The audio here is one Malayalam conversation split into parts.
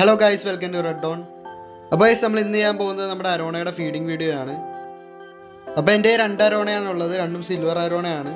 Hello guys welcome to red don അപ്പോൾ ഗൈസ് നമ്മൾ ഇന്ന് ചെയ്യാൻ പോകുന്നത് നമ്മുടെ അരോണയുടെ ഫീഡിങ് വീഡിയോ ആണ്. അപ്പോൾ എന്റെ രണ്ട് അരോണയാണുള്ളത് രണ്ടും സിൽവർ അരോണയാണ്.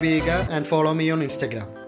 And follow me on Instagram.